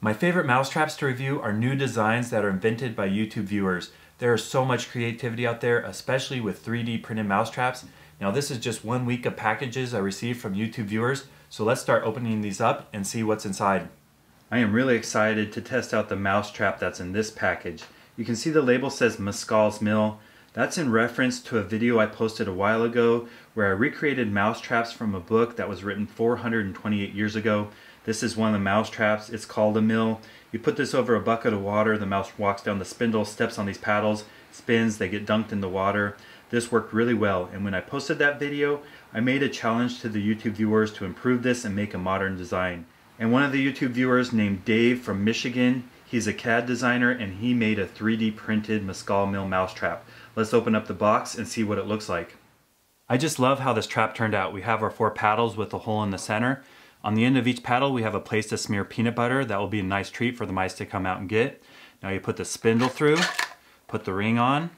My favorite mousetraps to review are new designs that are invented by YouTube viewers. There is so much creativity out there, especially with 3D printed mousetraps. Now this is just one week of packages I received from YouTube viewers, so let's start opening these up and see what's inside. I am really excited to test out the mousetrap that's in this package. You can see the label says Mascall's Mill. That's in reference to a video I posted a while ago where I recreated mousetraps from a book that was written 428 years ago. This is one of the mouse traps. It's called a mill. You put this over a bucket of water. The mouse walks down the spindle, steps on these paddles, spins, they get dunked in the water. This worked really well. And when I posted that video, I made a challenge to the YouTube viewers to improve this and make a modern design. And one of the YouTube viewers named Dave from Michigan, he's a CAD designer and he made a 3D printed Mascall Mill mousetrap. Let's open up the box and see what it looks like. I just love how this trap turned out. We have our four paddles with a hole in the center. On the end of each paddle, we have a place to smear peanut butter. That will be a nice treat for the mice to come out and get. Now you put the spindle through, put the ring on.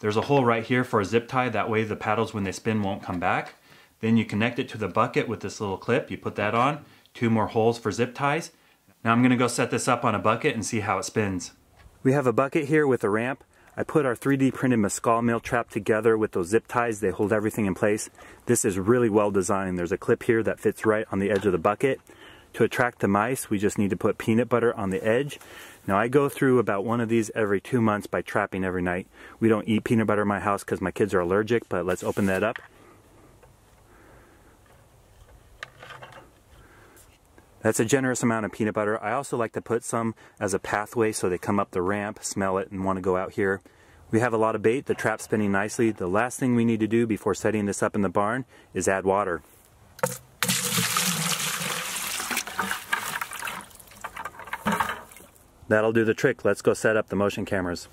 There's a hole right here for a zip tie. That way the paddles, when they spin, won't come back. Then you connect it to the bucket with this little clip. You put that on. Two more holes for zip ties. Now I'm gonna go set this up on a bucket and see how it spins. We have a bucket here with a ramp. I put our 3D printed Mascall mill trap together with those zip ties. They hold everything in place. This is really well designed. There's a clip here that fits right on the edge of the bucket. To attract the mice, we just need to put peanut butter on the edge. Now I go through about one of these every two months by trapping every night. We don't eat peanut butter in my house because my kids are allergic, but let's open that up. That's a generous amount of peanut butter. I also like to put some as a pathway so they come up the ramp, smell it, and want to go out here. We have a lot of bait, the trap's spinning nicely. The last thing we need to do before setting this up in the barn is add water. That'll do the trick. Let's go set up the motion cameras.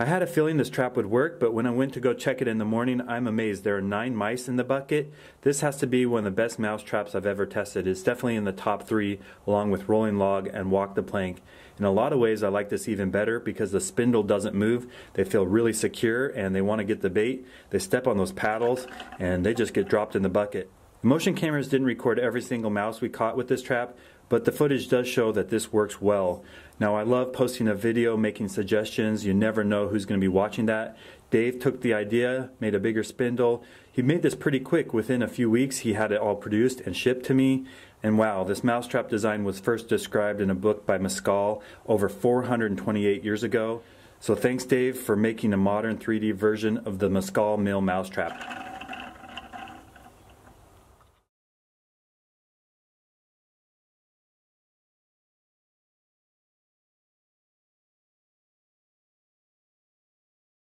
I had a feeling this trap would work, but when I went to go check it in the morning, I'm amazed. There are nine mice in the bucket. This has to be one of the best mouse traps I've ever tested. It's definitely in the top three, along with rolling log and walk the plank. In a lot of ways, I like this even better because the spindle doesn't move. They feel really secure and they want to get the bait. They step on those paddles and they just get dropped in the bucket. The motion cameras didn't record every single mouse we caught with this trap, but the footage does show that this works well. Now I love posting a video, making suggestions. You never know who's going to be watching that. Dave took the idea, made a bigger spindle. He made this pretty quick. Within a few weeks, he had it all produced and shipped to me. And wow, this mousetrap design was first described in a book by Mascall over 428 years ago. So thanks Dave for making a modern 3D version of the Mascall Mill mousetrap.